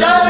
Dale.